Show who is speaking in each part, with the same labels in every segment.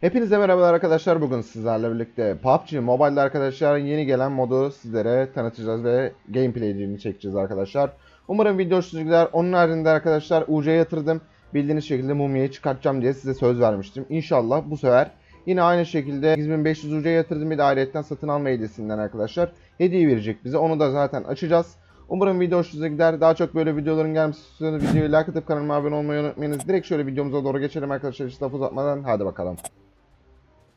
Speaker 1: Hepinize merhabalar arkadaşlar. Bugün sizlerle birlikte PUBG Mobile'de arkadaşlar yeni gelen modu sizlere tanıtacağız ve gameplay'ini çekeceğiz arkadaşlar. Umarım video hoşunuza gider. Onun haricinde arkadaşlar UC'ye yatırdım. Bildiğiniz şekilde mumyayı çıkartacağım diye size söz vermiştim. İnşallah bu sefer yine aynı şekilde 8500 UC'ye yatırdım bir de ayrıyetten satın alma hediyesinden arkadaşlar. Hediye verecek bize. Onu da zaten açacağız. Umarım video hoşunuza gider. Daha çok böyle videoların gelmesi istiyorsanız videoyu like atıp kanalıma abone olmayı unutmayınız. Direkt şöyle videomuza doğru geçelim arkadaşlar. Hiç laf uzatmadan hadi bakalım.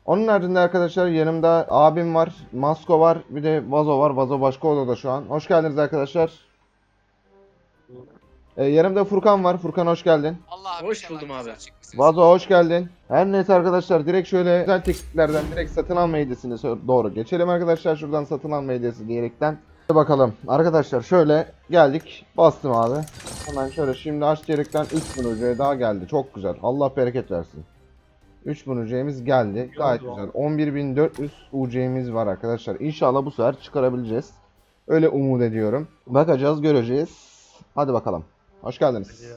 Speaker 1: Onun haricinde arkadaşlar yanımda abim var, Masko var, bir de Vazo var. Vazo başka odada şu an. Hoş geldiniz arkadaşlar. Ee, yanımda Furkan var. Furkan hoş geldin.
Speaker 2: Allah abi
Speaker 3: Hoş buldum abi.
Speaker 1: Vazo hoş geldin. Her neyse arkadaşlar direkt şöyle güzel tekniklerden direkt satın alma hediyesine doğru geçelim arkadaşlar. Şuradan satın alma hediyesi diyerekten. Hadi bakalım. Arkadaşlar şöyle geldik. Bastım abi. Hemen şöyle şimdi aç diyerekten 3000 UC'ye daha geldi. Çok güzel. Allah bereket versin. 3000 UC'miz geldi. Gayet güzel. 11400 UC'miz var arkadaşlar. İnşallah bu sefer çıkarabileceğiz. Öyle umut ediyorum. Bakacağız, göreceğiz. Hadi bakalım. Hoş geldiniz.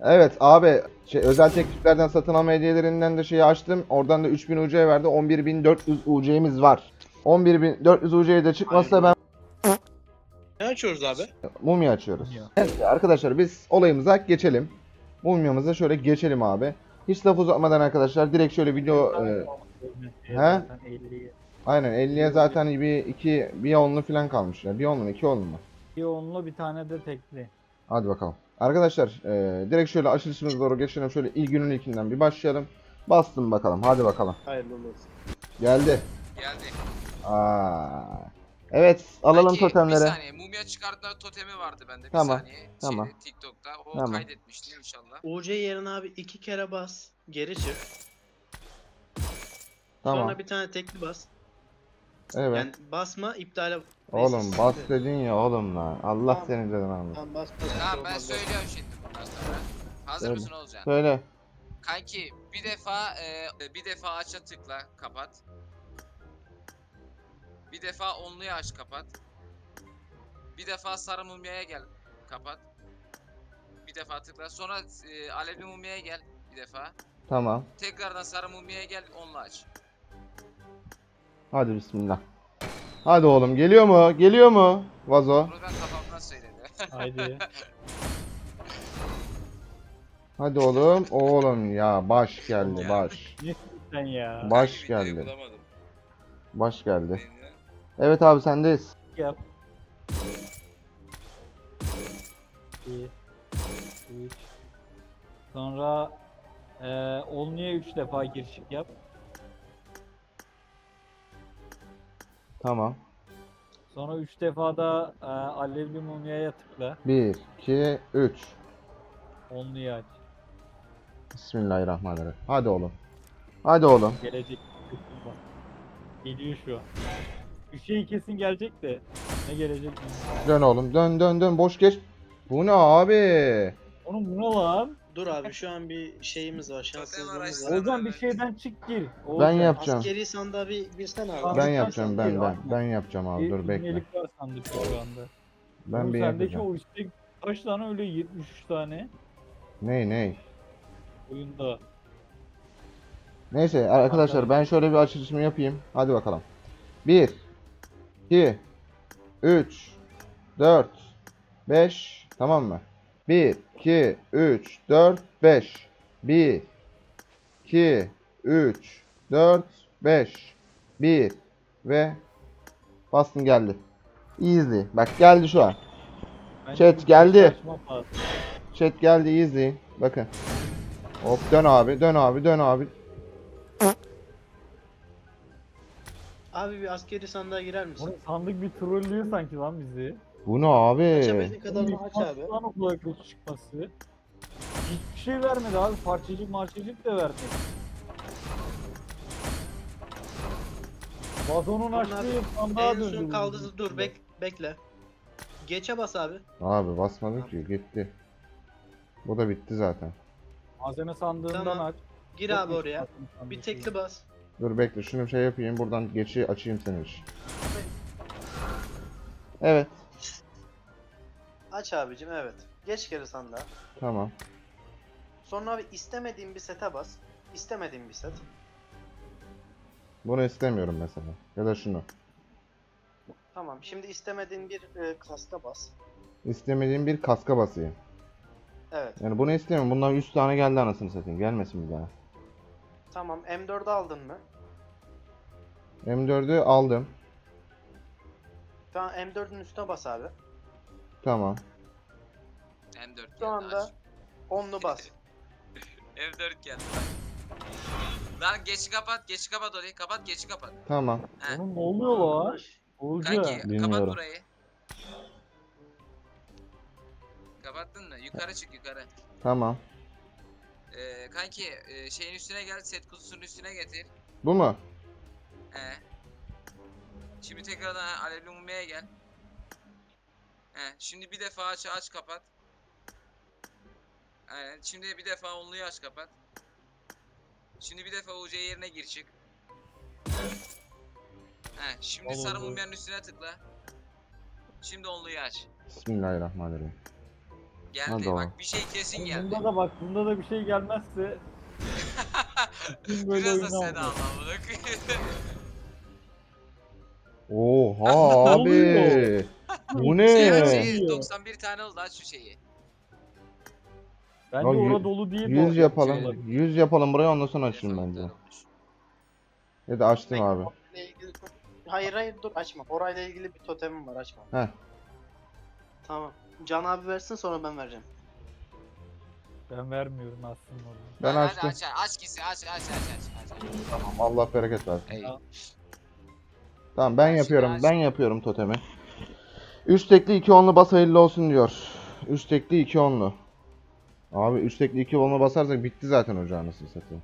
Speaker 1: Evet abi şey, özel tekliflerden satın alma hediyelerinden de şeyi açtım. Oradan da 3000 UC verdi. 11400 UC'miz var. 11400 UC'ye de çıkmazsa ben
Speaker 3: Ne açıyoruz abi?
Speaker 1: mumya açıyoruz. Evet arkadaşlar biz olayımıza geçelim. Mumyamıza şöyle geçelim abi. Hiç laf uzatmadan arkadaşlar direkt şöyle video e, He? aynen 50'ye zaten bir iki bir onlu falan kalmış ya. Bir onlu mu iki onlu mu?
Speaker 4: Bir onlu bir tane de tekli.
Speaker 1: Hadi bakalım. Arkadaşlar e, direkt şöyle açılışımıza doğru geçelim. Şöyle ilk günün ilkinden bir başlayalım. Bastım bakalım. Hadi bakalım.
Speaker 3: Hayırlı olsun.
Speaker 1: Geldi.
Speaker 2: Geldi.
Speaker 1: Aa. Evet, alalım
Speaker 2: Belki
Speaker 1: totemleri.
Speaker 2: Bir saniye mumya çıkartma totemi vardı bende bir
Speaker 1: Tamam,
Speaker 2: saniye. Şeyde,
Speaker 1: tamam.
Speaker 2: TikTok'ta o
Speaker 1: Tamam.
Speaker 2: kaydetmiştim inşallah.
Speaker 3: UC yerine abi iki kere bas. Geri çık.
Speaker 1: Tamam.
Speaker 3: Sonra bir tane tekli bas.
Speaker 1: Evet.
Speaker 3: Yani basma iptale.
Speaker 1: oğlum
Speaker 3: Neyse,
Speaker 1: bas dedin ya oğlum lan. Allah
Speaker 3: Tamam.
Speaker 1: senin canını almasın.
Speaker 3: Tamam bas bas.
Speaker 2: Tamam ben
Speaker 3: Olmaz,
Speaker 2: söylüyorum şimdi bundan sonra. Hazır
Speaker 1: Söyle.
Speaker 2: mısın Olcan?
Speaker 1: Söyle.
Speaker 2: Kanki bir defa e, bir defa aça tıkla kapat. Bir defa onluya aç kapat. Bir defa sarı mumyaya gel kapat. Bir defa tıkla. Sonra e, alevli mumyaya gel bir defa.
Speaker 1: Tamam.
Speaker 2: Tekrardan sarı mumyaya gel onunla aç.
Speaker 1: Hadi bismillah. Hadi oğlum geliyor mu? Geliyor mu? Vazo.
Speaker 2: Bunu ben kafamdan söyledim.
Speaker 4: Haydi.
Speaker 1: Hadi oğlum. Oğlum ya baş geldi baş.
Speaker 4: sen ya?
Speaker 1: Baş
Speaker 2: Videoyu
Speaker 1: geldi.
Speaker 2: bulamadım.
Speaker 1: Baş geldi.
Speaker 2: Benim-
Speaker 1: Evet abi sendeyiz.
Speaker 4: Yap. 2 3 Sonra eee onluya 3 defa girişik yap.
Speaker 1: Tamam.
Speaker 4: Sonra 3 defa da eee, alevli mumyaya tıkla.
Speaker 1: 1 2 3.
Speaker 4: Onluyu aç.
Speaker 1: Bismillahirrahmanirrahim. Hadi oğlum. Hadi oğlum.
Speaker 4: Gelecek. Geliyor şu an. Bir şey kesin gelecek de ne gelecek.
Speaker 1: Dön oğlum. Dön dön dön. Boş geç. Bu ne abi?
Speaker 4: Oğlum bu ne lan?
Speaker 3: Dur abi şu an bir şeyimiz var. Şanssızlığımız var.
Speaker 4: Olcan bir şeyden çık gir.
Speaker 1: Ben
Speaker 4: Olcan.
Speaker 1: yapacağım.
Speaker 3: Askeri sandığa bir girsene abi.
Speaker 1: Ben yapacağım ben ben. Ben yapacağım abi. Dur bekle.
Speaker 4: İbnelik var sandık şu anda.
Speaker 1: Ben
Speaker 4: Oğlum
Speaker 1: bir
Speaker 4: sendeki
Speaker 1: yapacağım.
Speaker 4: o istek kaç tane öyle 73 tane
Speaker 1: Ney ney?
Speaker 4: oyunda.
Speaker 1: Neyse arkadaşlar ben şöyle bir açılışımı yapayım. Hadi bakalım. 1 2 3 4 5 tamam mı? 1 2 3 4 5 1 2 3 4 5 1 ve bastım geldi. Easy. Bak geldi şu an. Chat geldi. Chat geldi easy. Bakın. Hop dön abi dön abi dön abi.
Speaker 3: Abi bir askeri sandığa girer misin?
Speaker 4: Oğlum sandık bir trollüyor sanki lan bizi.
Speaker 1: Bu ne abi?
Speaker 3: Açabildiğin kadarını aç abi.
Speaker 4: Lan o kötü çıkması? Hiçbir şey vermedi abi. Parçacık marçacık da vermedi. Vazonun
Speaker 3: Bunlar
Speaker 4: açtığı sandığa
Speaker 3: En
Speaker 4: döndü.
Speaker 3: son
Speaker 4: bu
Speaker 3: kaldı dur bek bekle. Geçe bas abi.
Speaker 1: Abi basmadım ki gitti. Bu da bitti zaten.
Speaker 4: Malzeme sandığından
Speaker 3: Tamam.
Speaker 4: aç.
Speaker 3: Gir
Speaker 4: Çok
Speaker 3: abi oraya. Bir tekli bas.
Speaker 1: Dur bekle şunu şey yapayım buradan geçi açayım senin için. Evet
Speaker 3: Aç abicim evet. Geç geri sandığa.
Speaker 1: tamam.
Speaker 3: Sonra abi istemediğin bir sete bas. İstemediğin bir set.
Speaker 1: Bunu istemiyorum mesela. Ya da şunu.
Speaker 3: Tamam. Şimdi istemediğin bir e, kaska bas.
Speaker 1: İstemediğim bir kaska basayım.
Speaker 3: Evet.
Speaker 1: Yani bunu istemiyorum. Bundan 100 tane geldi anasını satayım. Gelmesin bir daha.
Speaker 3: Tamam. M4'ü aldın mı?
Speaker 1: M4'ü aldım.
Speaker 3: Tamam M4'ün üstüne bas abi.
Speaker 1: Tamam.
Speaker 2: M4 geldi.
Speaker 3: Şu anda onlu bas.
Speaker 2: M4 geldi. Lan geç kapat, geç kapat orayı. Kapat, geç kapat.
Speaker 1: Tamam.
Speaker 2: He.
Speaker 4: Oğlum ne oluyor lan? Olcu.
Speaker 2: Kanki kapat
Speaker 1: Bilmiyorum.
Speaker 2: burayı. Kapattın mı? Yukarı çık yukarı.
Speaker 1: Tamam.
Speaker 2: Ee, kanki e, şeyin üstüne gel, set kutusunun üstüne getir.
Speaker 1: Bu mu?
Speaker 2: He. Şimdi tekrardan alevli mumyaya gel. He. Şimdi bir defa aç aç kapat. Aynen. Şimdi bir defa onluyu aç kapat. Şimdi bir defa UC yerine gir çık. He. Şimdi
Speaker 4: Al
Speaker 2: sarı mumyanın üstüne tıkla. Şimdi onluyu aç.
Speaker 1: Bismillahirrahmanirrahim.
Speaker 2: Geldi.
Speaker 1: Hadi o.
Speaker 2: Bak bir şey kesin geldi.
Speaker 4: Bunda da bak bunda da bir şey gelmezse
Speaker 2: Biraz da sen koyayım.
Speaker 1: Oha abi. Bu ne?
Speaker 2: Şey aç
Speaker 4: Ee.
Speaker 2: şeyi 91 tane oldu aç şu şeyi.
Speaker 4: bence
Speaker 1: Ya
Speaker 4: orada dolu değil.
Speaker 1: 100
Speaker 4: bu.
Speaker 1: yapalım.
Speaker 4: Şey
Speaker 1: 100 yapalım buraya ondan sonra açayım bence. Ya da açtım
Speaker 3: Bekle,
Speaker 1: abi.
Speaker 3: Hayır hayır dur açma. Orayla ilgili bir totemim var açma.
Speaker 1: Heh.
Speaker 3: Tamam. Can abi versin sonra ben vereceğim.
Speaker 4: Ben vermiyorum aslında onu.
Speaker 1: Ben
Speaker 2: Hadi
Speaker 1: açtım.
Speaker 2: aç aç aç gitsin aç aç aç aç aç.
Speaker 1: Tamam Allah bereket versin.
Speaker 2: Ey.
Speaker 1: Tamam ben
Speaker 2: Aç,
Speaker 1: yapıyorum.
Speaker 2: aç.
Speaker 1: Ben yapıyorum totemi. Üç tekli iki onlu bas hayırlı olsun diyor. Üç tekli iki onlu. Abi üç tekli iki onlu basarsak bitti zaten ocağın nasıl satayım.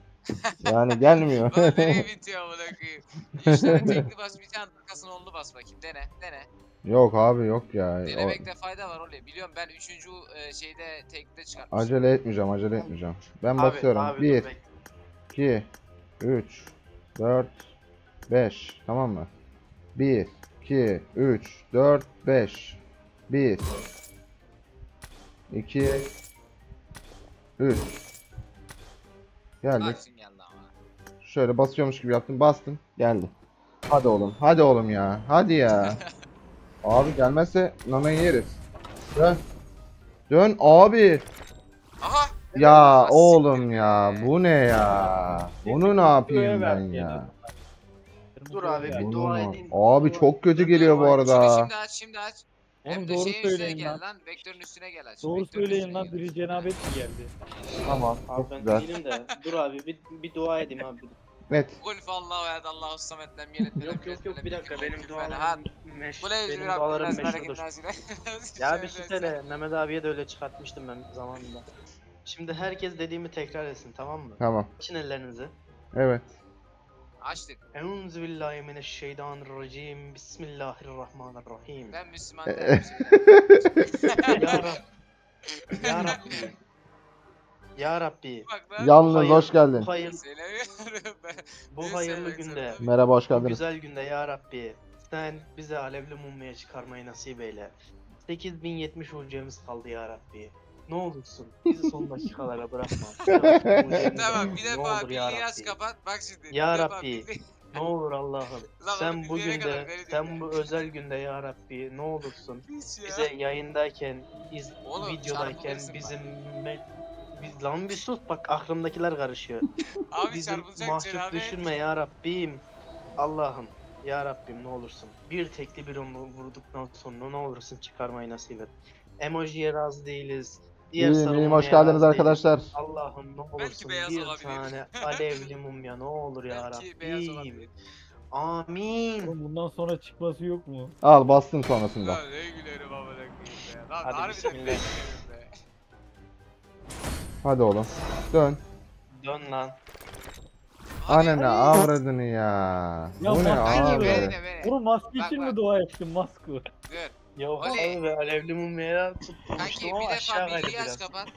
Speaker 1: Yani gelmiyor.
Speaker 2: Bana nereye bitiyor amına koyayım? 3 tane tekli bas bir tane arkasına onlu bas bakayım dene dene.
Speaker 1: Yok abi yok ya. O-
Speaker 2: Denemekte fayda var oğlum. Biliyorum ben 3. şeyde tekli çıkartmışım.
Speaker 1: acele etmeyeceğim acele etmeyeceğim. Ben
Speaker 3: Abi,
Speaker 1: basıyorum.
Speaker 3: abi, dur,
Speaker 1: 1,
Speaker 3: bekle.
Speaker 1: 2, 3, 4, 5. Tamam mı? 1, 2, 3, 4, 5. 1, 2, 3. Geldik.
Speaker 2: Geldi ama.
Speaker 1: Şöyle basıyormuş gibi yaptım. Bastım. Geldi. Hadi oğlum. Hadi oğlum ya. Hadi ya. Abi gelmezse nanayı yeriz. Dön. Dön abi.
Speaker 2: Aha!
Speaker 1: Ya oğlum ya. Bu ne ya? Bunu ne yapayım ben ya?
Speaker 3: Dur abi, bir dua edeyim.
Speaker 1: Abi çok kötü geliyor bu
Speaker 2: Şimdi,
Speaker 1: arada.
Speaker 2: şimdi aç şimdi aç. Hem
Speaker 4: Oğlum
Speaker 2: de
Speaker 4: doğru
Speaker 2: şeyin üstüne
Speaker 4: söyleyin
Speaker 2: gel
Speaker 4: lan.
Speaker 2: lan. Vektörün üstüne gel aç.
Speaker 4: Doğru
Speaker 2: Vektörün
Speaker 4: söyleyin
Speaker 2: üstüne
Speaker 4: lan
Speaker 2: gel.
Speaker 4: biri cenabet mi geldi?
Speaker 1: Tamam.
Speaker 3: Abi
Speaker 1: Çok
Speaker 3: ben
Speaker 1: güzel.
Speaker 3: değilim de. Dur abi bir, bir dua edeyim abi.
Speaker 1: Evet.
Speaker 2: Kul fe Allahu ehad Allahu samet lem
Speaker 3: Yok yok yok bir dakika benim
Speaker 2: dualarım
Speaker 3: meş, benim dualarım meşhurdur. Ya bir sus hele. Mehmet abiye de öyle çıkartmıştım ben zamanında. Şimdi herkes dediğimi tekrar etsin tamam mı?
Speaker 1: Tamam.
Speaker 3: Açın ellerinizi.
Speaker 1: Evet.
Speaker 2: Açtık.
Speaker 3: Euzu billahi mineşşeytanirracim. Bismillahirrahmanirrahim.
Speaker 2: Ben Müslüman
Speaker 1: E-
Speaker 2: değilim.
Speaker 3: Ya Rab. Ya Rabbi. Ya Rabbi.
Speaker 2: Bak.
Speaker 1: Yalnız
Speaker 3: Hayır.
Speaker 1: hoş geldin.
Speaker 3: Bu hayır,
Speaker 2: ben.
Speaker 3: bu
Speaker 2: Neyse,
Speaker 3: hayırlı günde.
Speaker 1: Merhaba hoş
Speaker 3: Bu
Speaker 1: geldiniz.
Speaker 3: güzel günde ya Rabbi. Sen bize alevli mumya çıkarmayı nasip eyle. 8070 ucumuz kaldı ya Rabbi. Ne olursun bizi son dakikalara bırakma.
Speaker 2: Tamam bir defa
Speaker 3: olur ya
Speaker 2: birliği aç
Speaker 3: Rabbi.
Speaker 2: kapat. Bak şimdi.
Speaker 3: Ya
Speaker 2: bir defa
Speaker 3: Rabbi. Ne olur Allah'ım.
Speaker 2: Lan
Speaker 3: Sen bugün
Speaker 2: dinleyene kadar
Speaker 3: de,
Speaker 2: beni
Speaker 3: sen
Speaker 2: dinle.
Speaker 3: bu özel günde ya Rabbi ne olursun
Speaker 2: Hiç ya.
Speaker 3: bize yayındayken, iz,
Speaker 2: Oğlum,
Speaker 3: videodayken
Speaker 2: çarpılırsın
Speaker 3: bizim me- biz, lan bir sus bak aklımdakiler karışıyor.
Speaker 2: Abi
Speaker 3: Bizim
Speaker 2: çarpılacak
Speaker 3: mahcup
Speaker 2: cenab
Speaker 3: düşürme ya Rabbim. Allah'ım ya Rabbim ne olursun. Bir tekli bir onu vurduktan sonra ne olursun çıkarmayı nasip et. Emojiye razı değiliz. Diğer
Speaker 1: iyiyim
Speaker 3: sarılmaya
Speaker 1: hoş geldiniz
Speaker 3: değiliz.
Speaker 1: arkadaşlar.
Speaker 3: Allah'ım ne olursun
Speaker 2: beyaz
Speaker 3: bir
Speaker 2: olabilir.
Speaker 3: tane alevli mumya ne olur ya
Speaker 2: Belki beyaz
Speaker 3: Rabbim.
Speaker 2: olabilir.
Speaker 3: Amin.
Speaker 4: Oğlum bundan sonra çıkması yok mu?
Speaker 1: Al bastım sonrasında.
Speaker 2: Lan ne gülerim amına koyayım be. Lan
Speaker 3: Hadi
Speaker 2: harbiden
Speaker 3: bismillah.
Speaker 2: ben gülerim be.
Speaker 1: Hadi oğlum. Dön.
Speaker 3: Dön lan.
Speaker 1: Ananı avradını ya.
Speaker 4: Ya
Speaker 1: Bu ne
Speaker 2: Kanki
Speaker 1: abi?
Speaker 2: beni de beni.
Speaker 4: Oğlum maske
Speaker 2: Bak,
Speaker 4: için
Speaker 2: bak.
Speaker 4: mi dua ettin maske?
Speaker 2: Dur.
Speaker 3: Yok
Speaker 2: Oley.
Speaker 3: abi be alevli mumyaya
Speaker 2: Kanki
Speaker 3: tutmuştum
Speaker 2: bir
Speaker 3: ama
Speaker 2: defa
Speaker 3: aşağı kaydı
Speaker 2: aç
Speaker 3: biraz.
Speaker 2: kapat.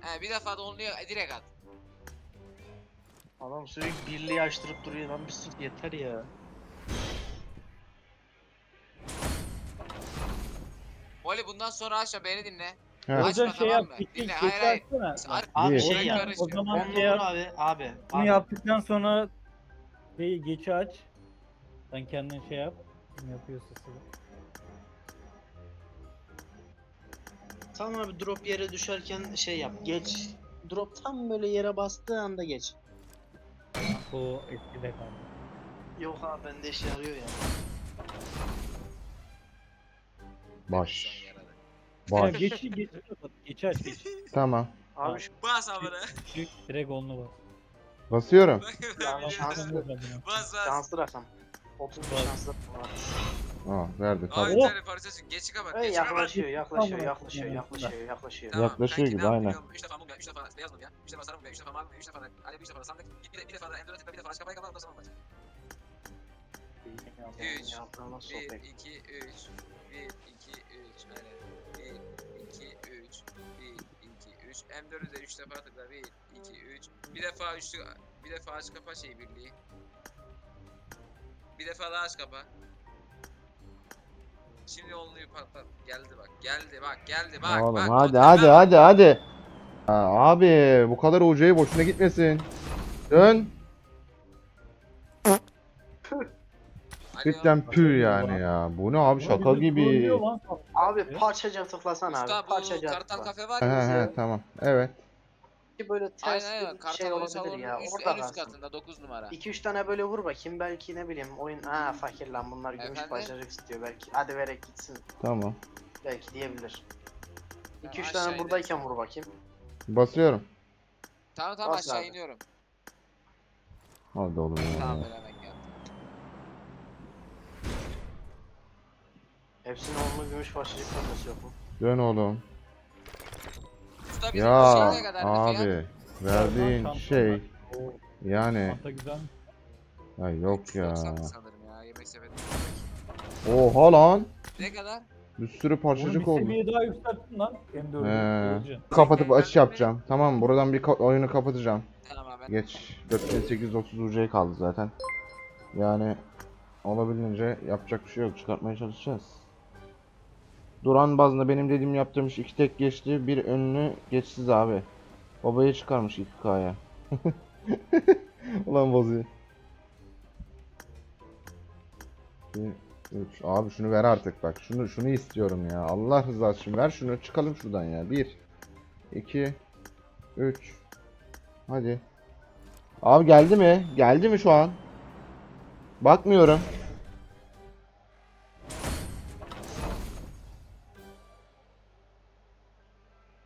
Speaker 2: He bir defa da onluyu direkt at.
Speaker 3: Adam sürekli birliği açtırıp duruyor lan bir sus yeter ya.
Speaker 2: Oli bundan sonra aşağı beni dinle.
Speaker 1: He.
Speaker 2: Açma,
Speaker 4: şey
Speaker 2: tamam
Speaker 4: yap.
Speaker 2: mı?
Speaker 4: Gittik
Speaker 2: Dinle,
Speaker 4: sesi
Speaker 2: hayır, hayır. Ar-
Speaker 3: Abi
Speaker 1: Bir.
Speaker 3: şey yap.
Speaker 4: O zaman
Speaker 3: On
Speaker 4: şey yap.
Speaker 3: abi abi.
Speaker 4: Bunu
Speaker 3: abi.
Speaker 4: yaptıktan sonra Şeyi geçi aç. Sen kendin şey yap. Kim yapıyorsa sıra.
Speaker 3: Tamam abi drop yere düşerken şey yap. Geç. Drop tam böyle yere bastığı anda geç.
Speaker 4: O eskide kaldı.
Speaker 3: Yok abi bende işe yarıyor ya.
Speaker 1: Baş. Bak.
Speaker 4: Geçi geç. Geçer geç.
Speaker 1: Tamam.
Speaker 3: Abi şu
Speaker 2: Bas amına.
Speaker 4: direkt onlu bak.
Speaker 1: Basıyorum.
Speaker 3: Şanslı.
Speaker 2: Bas bas.
Speaker 3: Şanslı rakam. 30
Speaker 4: Bas.
Speaker 3: şanslı.
Speaker 1: Aa verdi
Speaker 2: Aa bir
Speaker 4: tamam.
Speaker 2: tane parça çık. Geçi kapat.
Speaker 3: Ey,
Speaker 2: Geçi kapat.
Speaker 3: Yaklaşıyor, yaklaşıyor, yaklaşıyor, yaklaşıyor, yaklaşıyor.
Speaker 2: Tamam,
Speaker 1: Yaklaşıyor
Speaker 2: kanki,
Speaker 1: gibi,
Speaker 2: ne
Speaker 1: aynen.
Speaker 2: yapıyorum? Üç defa mum gel, üç defa beyaz mum gel, üç defa sarı mum gel, üç defa mavi mum gel, üç defa alev, üç defa sandık. Git bir, de- bir defa da endüro tekrar, bir defa aç kapayı kapat, ondan sonra bak. Üç, Yaptığımız 1, sohbet. 2, 3, 1, 2, 3. M4'ü de üç defa tıkla. Bir, iki, üç. Bir defa üçlü, bir defa aç kapa şey birliği. Bir defa daha aç kapa. Şimdi onluyu patlat. Geldi bak. Geldi bak. Geldi bak.
Speaker 1: Oğlum
Speaker 2: bak.
Speaker 1: hadi
Speaker 2: Bak,
Speaker 1: hadi
Speaker 2: bak.
Speaker 1: hadi hadi. Ha, abi bu kadar UC'ye boşuna gitmesin. Dön. Cidden pü yani ya. Bu ne abi şaka gibi.
Speaker 4: trollüyor lan kafası.
Speaker 3: Abi
Speaker 2: Usta
Speaker 3: abi.
Speaker 2: bu
Speaker 3: Parçaca
Speaker 2: kartal
Speaker 3: tıkla.
Speaker 2: kafe var
Speaker 1: He
Speaker 2: ya.
Speaker 1: he tamam. Evet.
Speaker 3: Ki böyle ters
Speaker 2: Aynen aynen.
Speaker 3: bir şey olabilir ya.
Speaker 2: üst,
Speaker 3: Orada
Speaker 2: en üst
Speaker 3: kalsın.
Speaker 2: katında 9 numara.
Speaker 3: 2-3 tane böyle vur bakayım belki ne bileyim oyun ha fakir lan bunlar gümüş
Speaker 2: Efendim?
Speaker 3: başarık istiyor belki hadi verek gitsin
Speaker 1: Tamam.
Speaker 3: belki diyebilir. 2-3
Speaker 2: aşağı
Speaker 3: tane buradayken vur bakayım.
Speaker 1: Basıyorum.
Speaker 2: Tamam tamam
Speaker 3: Bas
Speaker 2: aşağı
Speaker 3: abi.
Speaker 2: iniyorum.
Speaker 1: Hadi oğlum
Speaker 2: Tamam
Speaker 1: ya.
Speaker 2: ben hemen geldim.
Speaker 3: Hepsinin onlu gümüş başarık kombası yok mu?
Speaker 1: Dön oğlum.
Speaker 2: Usta bizim
Speaker 1: Ya
Speaker 2: kadar
Speaker 1: abi verdiğin
Speaker 4: Çanta
Speaker 1: şey.
Speaker 4: Oo,
Speaker 1: yani
Speaker 4: Çanta güzel.
Speaker 1: ay yok ya.
Speaker 2: 390 sanırım ya yemek sepeti.
Speaker 1: Oha lan.
Speaker 2: Ne kadar?
Speaker 1: Bir sürü
Speaker 4: bir
Speaker 1: parçacık oldu.
Speaker 4: seviye daha yükselttin lan. M4'ü.
Speaker 1: He.
Speaker 4: göreceksin.
Speaker 1: Kapatıp açış yapacağım. Tamam buradan bir ka- oyunu kapatacağım.
Speaker 2: Tamam.
Speaker 1: Geç 4830 UC kaldı zaten. Yani olabildiğince yapacak bir şey yok. Çıkartmaya çalışacağız. Duran bazında benim dediğim yaptığım iş iki tek geçti. Bir önünü geçsiz abi. Babayı çıkarmış 2K'ya. Ulan bozuyor. 2, 3. Abi şunu ver artık bak. Şunu şunu istiyorum ya. Allah rızası için ver şunu. Çıkalım şuradan ya. 1 2 3 Hadi. Abi geldi mi? Geldi mi şu an? Bakmıyorum.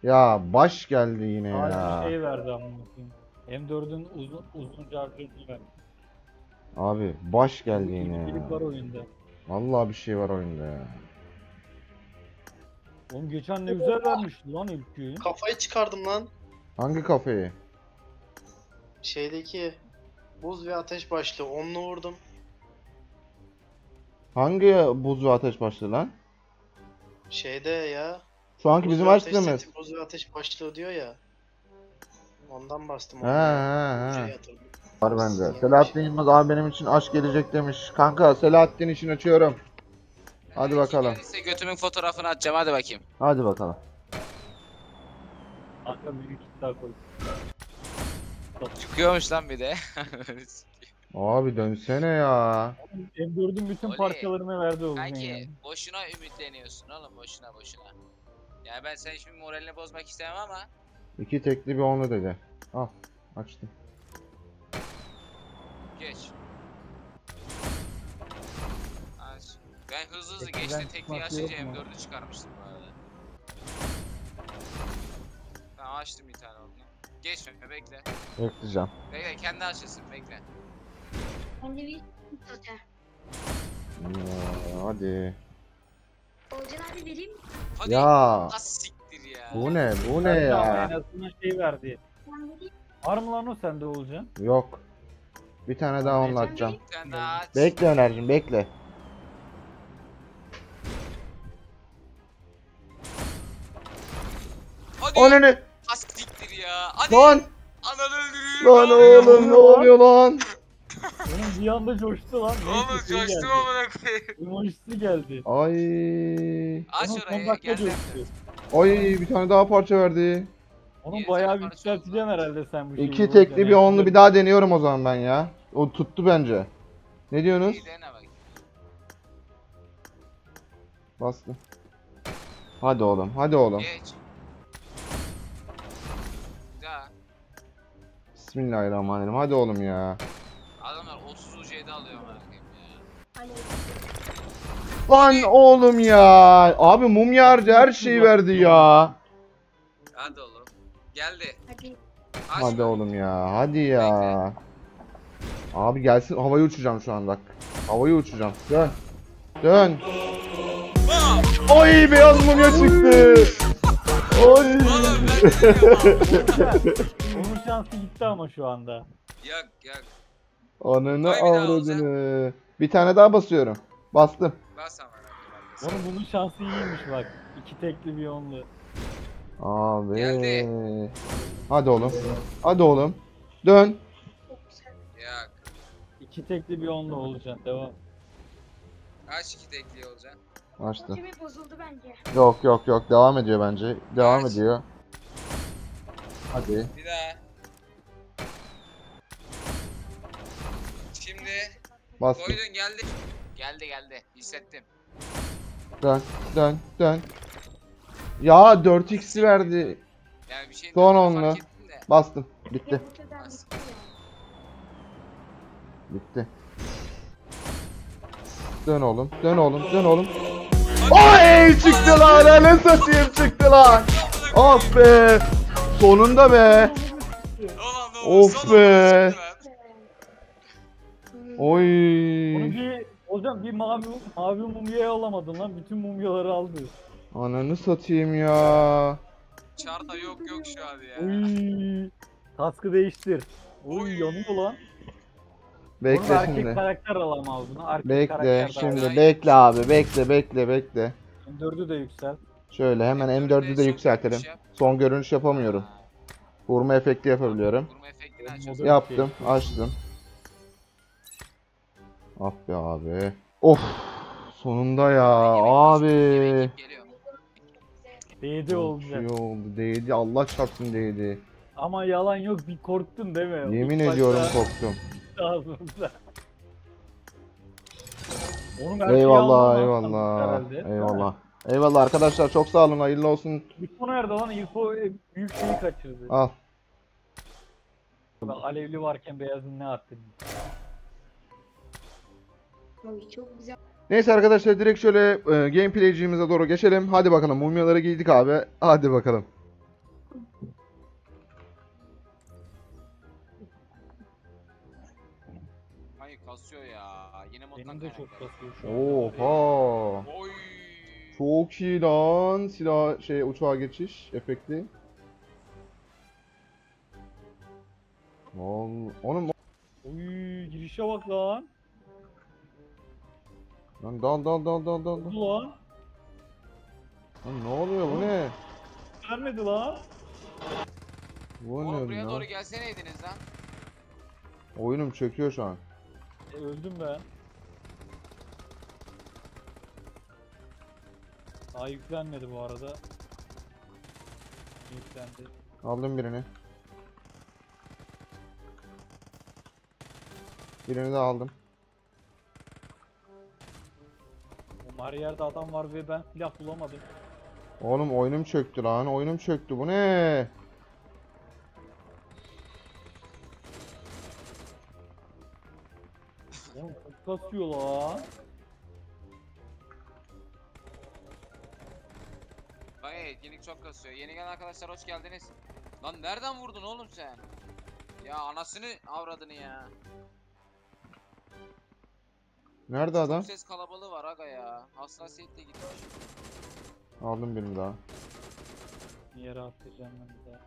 Speaker 1: Ya baş geldi yine ya.
Speaker 4: şey verdi amına koyayım. M4'ün uzun uzun charger'ını verdi.
Speaker 1: Abi baş geldi yine ya.
Speaker 4: var oyunda.
Speaker 1: Vallahi bir şey var oyunda ya.
Speaker 4: Oğlum geçen ne güzel vermişti lan ülkeyi.
Speaker 3: Kafayı çıkardım lan.
Speaker 1: Hangi kafeyi?
Speaker 3: Şeydeki buz ve ateş başlı onlu vurdum.
Speaker 1: Hangi buz ve ateş başlığı lan?
Speaker 3: Şeyde ya.
Speaker 1: Şu anki bizim
Speaker 3: ve ateş
Speaker 1: açtığımız.
Speaker 3: seti, Buz ve ateş başlığı diyor ya. Ondan bastım
Speaker 1: He
Speaker 3: onu.
Speaker 1: he he. Var bende.
Speaker 3: Bir
Speaker 1: Selahattin
Speaker 3: şey.
Speaker 1: Yılmaz abi benim için aşk gelecek demiş. Kanka Selahattin için açıyorum. Hadi bakalım.
Speaker 2: gelirse götümün fotoğrafını atacağım hadi bakayım.
Speaker 1: Hadi bakalım.
Speaker 4: Arka büyük daha koy.
Speaker 2: Çıkıyormuş lan bir de.
Speaker 1: Abi dönsene ya.
Speaker 4: Oğlum M4'ün bütün
Speaker 2: Oley.
Speaker 4: parçalarını verdi oğlum
Speaker 2: Kanki
Speaker 4: yani.
Speaker 2: boşuna ümitleniyorsun oğlum boşuna boşuna. Yani ben senin şimdi moralini bozmak istemem ama
Speaker 1: İki tekli bir onlu dedi. Al açtım.
Speaker 2: geç. Aç. Ben hızlı hızlı geçti
Speaker 4: yok
Speaker 2: açınca
Speaker 4: mu?
Speaker 2: M4'ü çıkarmıştım bu arada. Tamam açtım bir tane onu. Geç bekle.
Speaker 1: Bekleyeceğim.
Speaker 2: Bekle kendi açılsın bekle.
Speaker 5: Bence bir.
Speaker 1: Ya, hadi.
Speaker 5: Olcan abi vereyim mi?
Speaker 2: Hadi.
Speaker 1: Ya
Speaker 2: siktir ya.
Speaker 1: bu ne? Bu ne
Speaker 4: Bence ama En
Speaker 1: ya?
Speaker 4: azından şey verdi.
Speaker 5: Ben vereyim.
Speaker 4: Var mı lan o sende Oğulcan?
Speaker 1: Yok. Bir tane daha atacağım.
Speaker 2: Daha aç.
Speaker 1: Bekle Öner'cim bekle.
Speaker 2: Hadi. Az siktir ya. Hadi.
Speaker 1: Lan.
Speaker 2: Ananı öldüreyim.
Speaker 1: Lan oğlum ne oluyor lan?
Speaker 4: Oğlum bir anda coştu lan. Neyse,
Speaker 2: Oğlum
Speaker 4: şey
Speaker 2: coştum
Speaker 4: geldi.
Speaker 2: amına koyayım.
Speaker 4: Emojisi geldi.
Speaker 1: Ay.
Speaker 2: Aç
Speaker 4: Onun son
Speaker 2: orayı geldi.
Speaker 4: coştu.
Speaker 1: Ay bir tane daha parça verdi.
Speaker 4: Onun
Speaker 2: Yeni
Speaker 4: bayağı bir
Speaker 2: telefonu
Speaker 4: yükselteceksin herhalde sen bu şeyi.
Speaker 1: İki tekli bir onlu bir daha deniyorum o zaman ben ya. O tuttu bence. Ne diyorsunuz?
Speaker 2: İyi dene bak.
Speaker 1: Bastım. Hadi oğlum, hadi oğlum.
Speaker 2: Geç. Daha.
Speaker 1: Bismillahirrahmanirrahim. Hadi oğlum ya.
Speaker 2: Adamlar 30 UC'de alıyor merak etme ya.
Speaker 5: Alev.
Speaker 1: Lan oğlum ya. Abi mumya harcı her şeyi verdi ya.
Speaker 2: Hadi oğlum. Geldi.
Speaker 5: Hadi.
Speaker 2: Açma.
Speaker 1: Hadi oğlum ya. Hadi ya. Abi gelsin havaya uçacağım şu an bak. Havaya uçacağım. Dön. Dön. Oy beyaz mumya çıktı. Oy.
Speaker 4: Onun şansı gitti ama şu anda.
Speaker 2: Yak yak.
Speaker 1: Ananı avradını. Bir tane daha basıyorum. Bastım.
Speaker 2: Bas ama.
Speaker 4: Oğlum bunun şansı iyiymiş bak. İki tekli bir onlu.
Speaker 1: Abi.
Speaker 2: Geldi.
Speaker 1: Hadi oğlum. Hadi oğlum. Dön.
Speaker 2: Yak.
Speaker 4: İki tekli bir onlu olacaksın. Devam.
Speaker 2: Kaç iki tekliği olacaksın?
Speaker 1: Açtı.
Speaker 5: Bozuldu bence.
Speaker 1: Yok yok yok devam ediyor bence. Devam
Speaker 2: Kaç?
Speaker 1: ediyor. Hadi.
Speaker 2: Bir daha.
Speaker 1: Bastım.
Speaker 2: koydun geldi. Geldi geldi. Hissettim.
Speaker 1: Dön. Dön. Dön. Ya 4x'i verdi.
Speaker 2: Yani bir şey
Speaker 1: Son onlu. Bastım. Bitti.
Speaker 5: Kadar bitti.
Speaker 1: Dön oğlum. Dön oğlum. Dön oğlum. Oy çıktı lan. Ne satayım çıktı lan. Of be. Sonunda be. Of be.
Speaker 5: Hmm.
Speaker 4: Bunu
Speaker 1: Oy.
Speaker 4: bir hocam bir mavi mavi mumyayı alamadın lan. Bütün mumyaları aldı.
Speaker 1: Ananı satayım ya.
Speaker 2: Çarda yok yok şu an ya.
Speaker 4: Uy. Kaskı değiştir.
Speaker 2: Oy.
Speaker 4: yanıyor lan.
Speaker 1: Bekle
Speaker 4: Bunu erkek
Speaker 1: şimdi.
Speaker 4: karakter alamaz bunu. Erkek
Speaker 1: Bekle
Speaker 4: karakter
Speaker 1: şimdi.
Speaker 2: İyi.
Speaker 1: Bekle abi. Bekle bekle bekle.
Speaker 4: al. M4'ü de yüksel.
Speaker 1: Şöyle hemen M4'ü de yükseltelim. Son görünüş yapamıyorum. Vurma efekti yapabiliyorum.
Speaker 2: Vurma efektini açıyorsun.
Speaker 1: Yaptım. Açtım. Ah be abi. Of. Sonunda ya abi.
Speaker 4: Değdi olacak.
Speaker 1: iyi oldu. Değdi. Allah çarpsın değdi.
Speaker 4: Ama yalan yok bir korktun değil mi?
Speaker 1: Yemin
Speaker 4: İlk
Speaker 1: ediyorum
Speaker 4: başta
Speaker 1: korktum.
Speaker 4: ağzımızda. Onun erkeği
Speaker 1: Eyvallah eyvallah. Eyvallah. Eyvallah arkadaşlar çok sağ olun. Hayırlı olsun.
Speaker 4: İlko nerede lan? İlko e, büyük şeyi kaçırdı.
Speaker 1: Al.
Speaker 4: Alevli varken beyazın ne attın?
Speaker 5: Oy, çok güzel.
Speaker 1: Neyse arkadaşlar direkt şöyle e, gameplay'cimize doğru geçelim. Hadi bakalım mumyaları giydik abi. Hadi bakalım.
Speaker 2: Ay kasıyor ya. Yine moddan
Speaker 4: Benim de çok
Speaker 2: kaynaklı.
Speaker 4: kasıyor şu an.
Speaker 1: Oha.
Speaker 2: Oy.
Speaker 1: Çok iyi lan. Silah şey uçağa geçiş efekti. Vallahi onun
Speaker 4: Oy girişe bak lan.
Speaker 1: Lan dal dal dal dal dal. dal.
Speaker 4: Bu lan.
Speaker 1: Lan ne oluyor bu ne?
Speaker 4: Vermedi lan.
Speaker 1: Bu
Speaker 2: Oğlum
Speaker 1: ne
Speaker 2: buraya
Speaker 1: lan?
Speaker 2: doğru gelseneydiniz lan.
Speaker 1: Oyunum çöküyor şu an.
Speaker 4: E, öldüm ben. Daha yüklenmedi bu arada. Yüklendi.
Speaker 1: Aldım birini. Birini de aldım.
Speaker 4: Her yerde adam var ve ben silah bulamadım.
Speaker 1: Oğlum oyunum çöktü lan. Oyunum çöktü. Bu ne?
Speaker 4: Oğlum çok kasıyor lan.
Speaker 2: Ay etkinlik çok kasıyor. Yeni gelen arkadaşlar hoş geldiniz. Lan nereden vurdun oğlum sen? Ya anasını avradını ya.
Speaker 1: Nerede adam?
Speaker 2: Çok ses kalabalığı var aga ya. Hassasiyetle gitmiş.
Speaker 1: Aldım birini daha.
Speaker 4: Yere atlayacağım ben bir daha.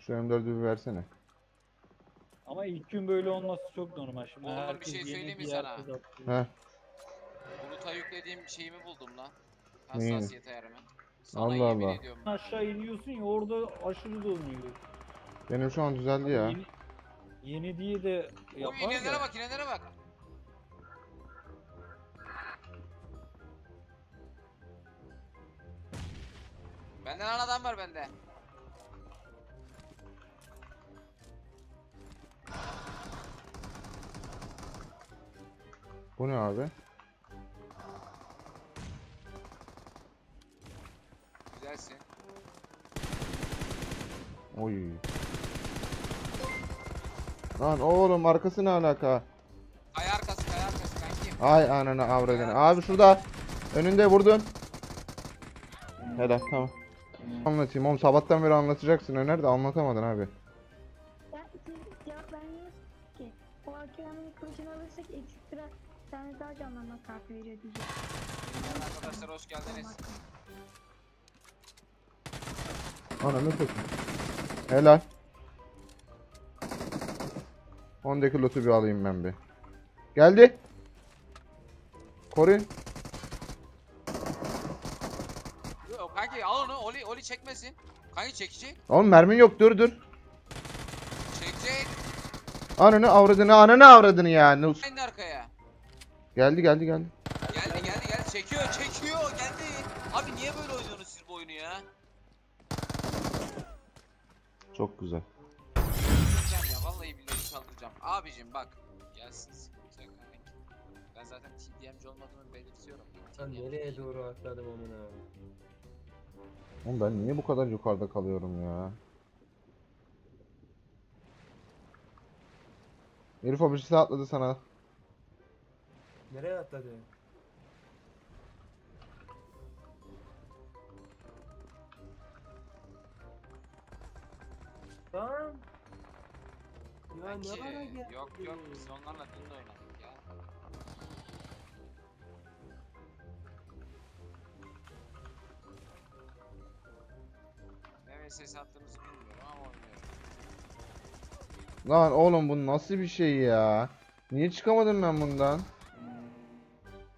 Speaker 1: Şu M4'ü bir versene.
Speaker 4: Ama ilk gün böyle olması çok normal. Şimdi
Speaker 2: Oğlum bir şey söyleyeyim mi
Speaker 4: bir
Speaker 2: sana?
Speaker 1: Heh.
Speaker 2: Buluta yüklediğim şeyimi buldum lan. Hassasiyet ayarımı. Sana
Speaker 1: Allah
Speaker 2: yemin
Speaker 1: Allah.
Speaker 2: ediyorum.
Speaker 4: Aşağı iniyorsun ya orada aşırı donuyor.
Speaker 1: Benim şu an düzeldi ya.
Speaker 4: Yeni, yeni diye de
Speaker 2: Oy
Speaker 4: yapar
Speaker 2: inenlere
Speaker 4: da.
Speaker 2: bak inenlere bak. Benden an adam var bende.
Speaker 1: Bu ne abi? Oy. Lan oğlum arkası ne alaka?
Speaker 2: Kaya arkası kaya arkası kankim.
Speaker 1: Ay ananı avradını. Abi şurada. Önünde vurdun. Helal tamam. Anlatayım oğlum sabahtan beri anlatacaksın Öner de anlatamadın abi.
Speaker 5: Ya cevap vermiyorsunuz ki. O AKM'nin kılıcını alırsak ekstra tane daha canlanma kartı veriyor diyecek.
Speaker 2: Arkadaşlar hoş geldiniz.
Speaker 1: Ananı satayım. Helal. 10'daki loot'u bir alayım ben bir. Geldi. Koruyun.
Speaker 2: Yo, Kanki al onu Oli Oli çekmesin. Kanki çekecek.
Speaker 1: Oğlum mermin yok dur dur.
Speaker 2: Çekecek.
Speaker 1: Ananı avradını ananı avradını ya. Nus.
Speaker 2: Arkaya.
Speaker 1: Geldi geldi geldi.
Speaker 2: Geldi
Speaker 1: Çok güzel.
Speaker 2: Çaldıracağım ya vallahi billahi çaldıracağım. Abicim bak. Gelsin sıkıntı yok kanki. Ben zaten TDM'ci olmadığımı belirtiyorum.
Speaker 6: Sen
Speaker 2: TDM'ci
Speaker 6: nereye doğru atladım amına?
Speaker 1: Oğlum ben niye bu kadar yukarıda kalıyorum ya? Herif o birisi atladı sana.
Speaker 6: Nereye atladı? Lan. Ya ne ara geldi?
Speaker 2: yok yok biz onlarla dün de oynadık ya. Ne VSS attığımızı bilmiyorum ama oynuyorum.
Speaker 1: Lan oğlum bu nasıl bir şey ya? Niye çıkamadım ben bundan?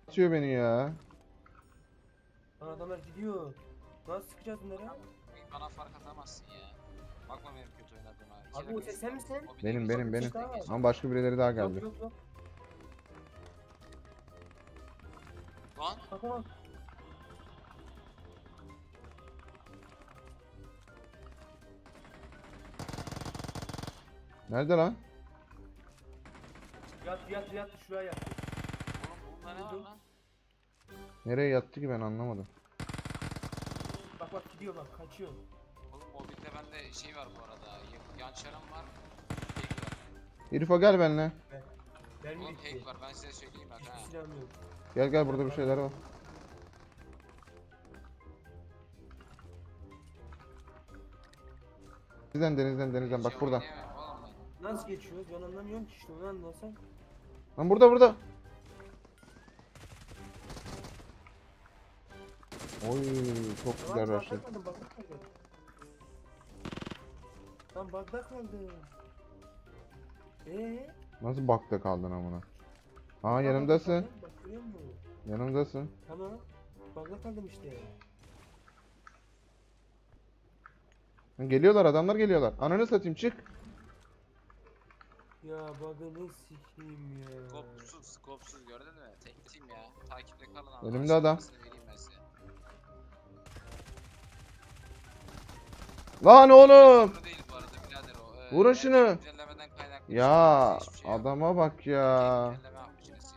Speaker 1: Atıyor beni ya.
Speaker 6: Lan adamlar gidiyor. Nasıl sıkacağız bunları?
Speaker 2: Bana fark atamazsın ya.
Speaker 6: Abi ses sen misin?
Speaker 1: Benim benim benim. Ama başka birileri daha
Speaker 6: Yok
Speaker 1: geldi.
Speaker 6: yok yok.
Speaker 2: Lan
Speaker 6: Bak bak.
Speaker 1: Nerede lan?
Speaker 6: Yat yat yat şuraya yat.
Speaker 2: oğlum bunda ne var lan?
Speaker 1: Nereye yattı ki ben anlamadım.
Speaker 6: Bak bak gidiyor bak kaçıyor.
Speaker 2: Bende şey var bu arada. y- Yan şaram var. Hack var.
Speaker 1: Gel benimle.
Speaker 2: Oğlum
Speaker 6: bitti.
Speaker 2: hack var ben size söyleyeyim bak ha.
Speaker 6: Hiçbir silahım yok.
Speaker 1: Gel gel burada bir şeyler var. Denizden denizden denizden bak
Speaker 2: Şey
Speaker 1: burada.
Speaker 2: oğlum ben.
Speaker 6: Nasıl geçiyoruz? Ben anlamıyorum ki işte onu anlasan.
Speaker 1: Lan burada burada. Oy çok güzel başladı.
Speaker 6: Lan bagda kaldım. Eee?
Speaker 1: Nasıl bakta kaldın amına? Aa yanımdasın.
Speaker 6: Bak görüyor musun?
Speaker 1: Yanımdasın.
Speaker 6: Tamam. Bagda kaldım işte.
Speaker 1: Geliyorlar adamlar geliyorlar. Ananı satayım çık.
Speaker 6: Ya bug'ını sikeyim ya.
Speaker 2: Skopsuz, skopsuz gördün mü? Teklifim ya. Takipte kalın abi.
Speaker 1: Önümde adam. Lan oğlum. Vurun
Speaker 2: eğer
Speaker 1: şunu. Ya
Speaker 2: şey yok.
Speaker 1: adama bak ya.
Speaker 2: Güncelleme yapmışsın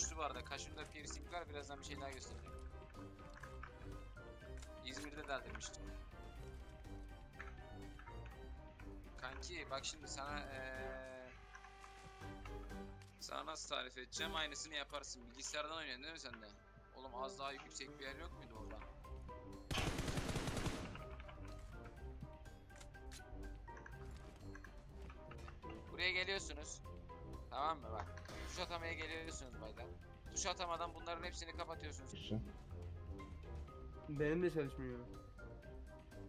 Speaker 2: düştü bu arada. Kaşımda piercing var birazdan bir şey daha göstereceğim. İzmir'de deldirmiştim. Kanki bak şimdi sana eee sana nasıl tarif edeceğim aynısını yaparsın. Bilgisayardan oynuyorsun değil mi sen de? Oğlum az daha yüksek bir yer yok muydu orada? Buraya geliyorsunuz. Tamam mı bak. Tuş atamaya geliyorsunuz baydan. Tuş atamadan bunların hepsini kapatıyorsunuz.
Speaker 6: Benim de çalışmıyor.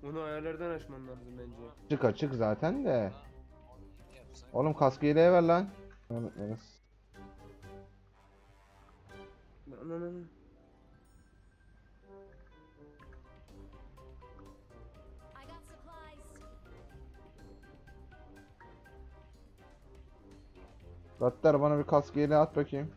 Speaker 6: Onu ayarlardan açman lazım bence.
Speaker 1: Açık açık zaten de. Oğlum kaskı yeleğe ver lan. Unutmayınız.
Speaker 6: Lan
Speaker 1: Gattar bana bir kask yeleği at bakayım.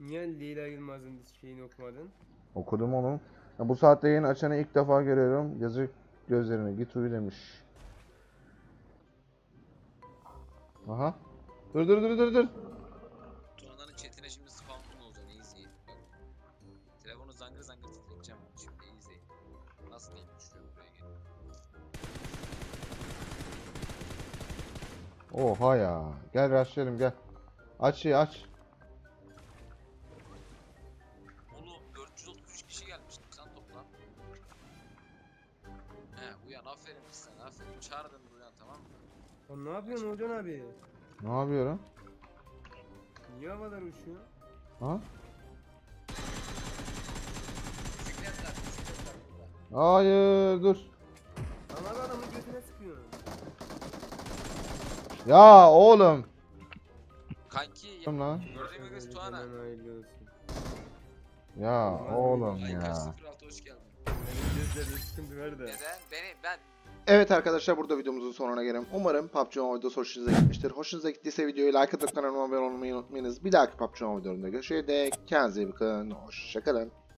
Speaker 6: Niye Leyla Yılmaz'ın şeyini okumadın?
Speaker 1: Okudum onu. Ya bu saatte yayın açanı ilk defa görüyorum. Yazık gözlerine git uyu demiş. Aha. Dur dur dur dur dur. Oha ya. Gel başlayalım gel. Aç şeyi aç.
Speaker 2: Oğlum 433 kişi gelmiş. Sen topla. He uyan aferin sana aferin. Çağırdın uyan tamam mı?
Speaker 6: Lan ne yapıyorsun Olcan abi?
Speaker 1: Ne yapıyorum?
Speaker 6: Niye havalar uçuyor?
Speaker 1: Ha?
Speaker 2: Bisikletler bisikletler burada.
Speaker 1: Hayır dur.
Speaker 6: Lan abi adamın götüne sıkıyorsun.
Speaker 1: Ya oğlum.
Speaker 2: Kanki
Speaker 1: Oğlum lan.
Speaker 2: gördüğüm kız Tuana.
Speaker 1: Ya oğlum ya.
Speaker 2: 06 hoş geldin.
Speaker 6: Benim gözlerimde sıkıntı var da.
Speaker 2: Neden? Beni ben
Speaker 1: Evet arkadaşlar burada videomuzun sonuna gelelim. Umarım PUBG Mobile videosu hoşunuza gitmiştir. Hoşunuza gittiyse videoyu like atıp kanalıma abone olmayı unutmayınız. Bir dahaki PUBG Mobile videolarında görüşürüz. Kendinize iyi bakın. Hoşçakalın.